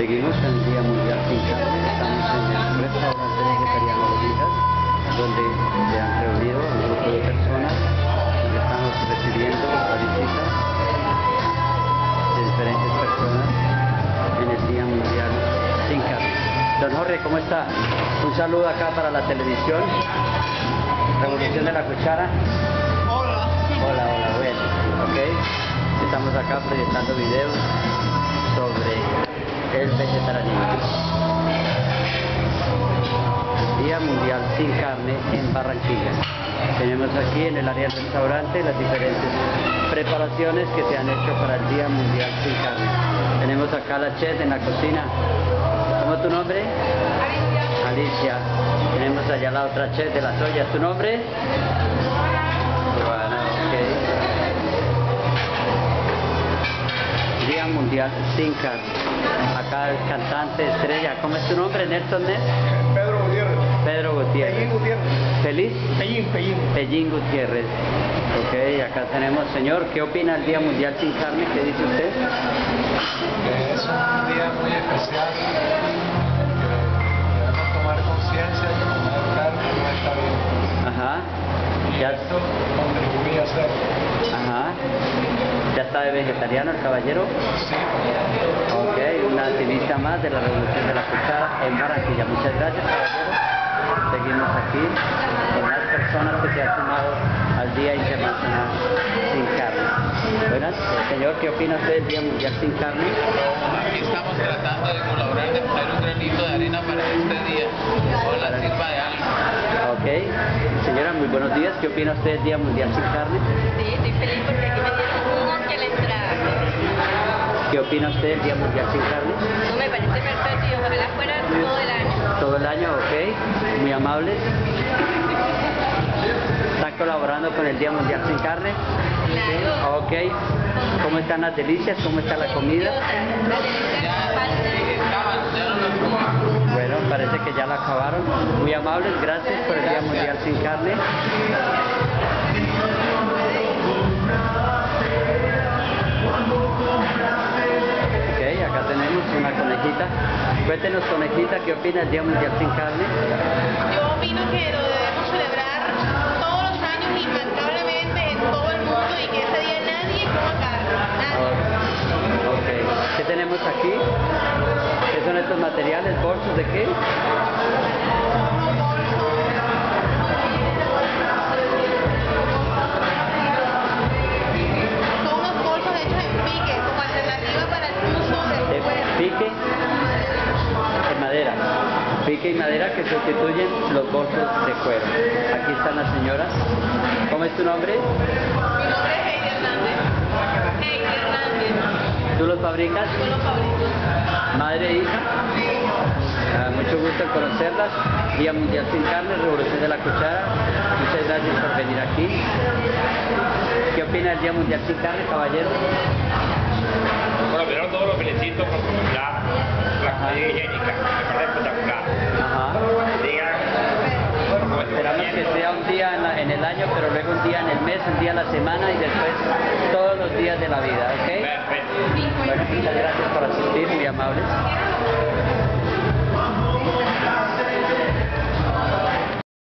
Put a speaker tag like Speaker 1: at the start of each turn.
Speaker 1: Seguimos en el Día Mundial Sin Carne, estamos en el restaurante vegetariano Bolitas, donde se han reunido un grupo de personas, donde estamos recibiendo la visita de diferentes personas en el Día Mundial Sin Carne. Don Jorge, ¿cómo está? Un saludo acá para la televisión, Revolución de la Cuchara.
Speaker 2: Hola.
Speaker 1: Hola, hola, bueno, ok. Estamos acá proyectando videos el vegetarianismo. Día Mundial sin carne en Barranquilla. Tenemos aquí en el área del restaurante las diferentes preparaciones que se han hecho para el Día Mundial sin carne. Tenemos acá la chef en la cocina. ¿Cómo es tu nombre? Alicia. Tenemos allá la otra chef de las ollas. ¿Tu nombre? Día Mundial sin carne. Acá el cantante estrella, ¿cómo es tu nombre? Nelson Ness.
Speaker 2: Pedro Gutiérrez.
Speaker 1: Pedro Gutiérrez.
Speaker 2: Pellín Gutiérrez.
Speaker 1: ¿Feliz?
Speaker 2: Pellín, Pellín.
Speaker 1: Pellín Gutiérrez. Ok, acá tenemos, señor, ¿qué opina del Día Mundial sin carne? ¿Qué dice usted?
Speaker 3: que es un día muy especial, debemos tomar conciencia de que comer carne no está bien.
Speaker 1: Ajá.
Speaker 3: Y
Speaker 1: Ya,
Speaker 3: esto contribuye a hacerlo.
Speaker 1: ajá. ¿Ya está de vegetariano el caballero?
Speaker 3: Sí,
Speaker 1: Ok, una activista más de la Revolución de la Cuchara en Barranquilla. Muchas gracias, caballero. Seguimos aquí con las personas que se han sumado al Día Internacional sin Carne. Buenas, señor, ¿qué opina usted del Día Mundial sin Carne?
Speaker 4: Aquí estamos tratando de colaborar, de poner un granito de arena para este día. Hola, sirva de algo.
Speaker 1: Ok, señora, muy buenos días. ¿Qué opina usted del Día Mundial sin Carne?
Speaker 5: Sí, estoy feliz
Speaker 1: opina usted del Día Mundial sin Carne?
Speaker 5: No me parece perfecto y ojalá fuera todo el año.
Speaker 1: Todo el año, ok, muy amables. ¿Están colaborando con el Día Mundial sin Carne?
Speaker 5: Claro.
Speaker 1: Ok. ¿Cómo están las delicias? ¿Cómo está la comida? Bueno, parece que ya la acabaron. Muy amables, gracias por el Día Mundial sin Carne. Conejita. Cuéntenos, conejita, ¿qué opina del Día Mundial sin Carne?
Speaker 6: Yo opino que lo debemos celebrar todos los años implacablemente en todo el mundo y que ese día nadie coma carne. Nadie.
Speaker 1: ¿qué tenemos aquí? ¿Qué son estos materiales? ¿Bolsos de qué?
Speaker 6: Pique
Speaker 1: y madera que sustituyen los bolsos de cuero. Aquí están las señoras. ¿Cómo es tu nombre?
Speaker 6: Mi nombre es Heidi Hernández. Heidi Hernández.
Speaker 1: ¿Tú los fabricas?
Speaker 6: Yo lo fabrico.
Speaker 1: Madre e hija. Ah, mucho gusto en conocerlas. Día Mundial sin Carne, Revolución de la Cuchara. Muchas gracias por venir aquí. ¿Qué opina del Día Mundial sin Carne, caballero?
Speaker 7: Bueno, primero todo lo felicito por la, la comida higiénica,
Speaker 1: sea un día en, la- en el año, pero luego un día en el mes, un día a la semana y después todos los días de la vida, ¿ok?
Speaker 7: Perfecto.
Speaker 1: Bueno, muchas gracias por asistir, muy amables.